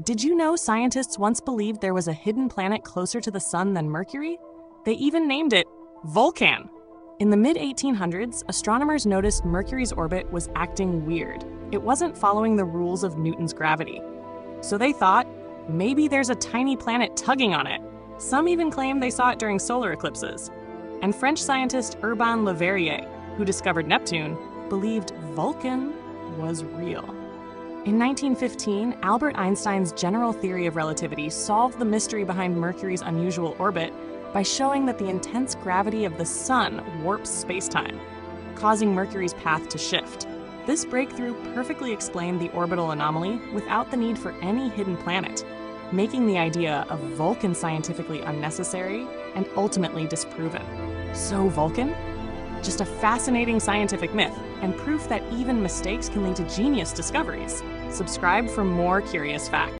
Did you know scientists once believed there was a hidden planet closer to the Sun than Mercury? They even named it Vulcan. In the mid 1800s, astronomers noticed Mercury's orbit was acting weird. It wasn't following the rules of Newton's gravity. So they thought, maybe there's a tiny planet tugging on it. Some even claim they saw it during solar eclipses. And French scientist Urbain Le Verrier, who discovered Neptune, believed Vulcan was real. In 1915, Albert Einstein's general theory of relativity solved the mystery behind Mercury's unusual orbit by showing that the intense gravity of the Sun warps spacetime, causing Mercury's path to shift. This breakthrough perfectly explained the orbital anomaly without the need for any hidden planet, making the idea of Vulcan scientifically unnecessary and ultimately disproven. So, Vulcan? Just a fascinating scientific myth and proof that even mistakes can lead to genius discoveries. Subscribe for more curious facts.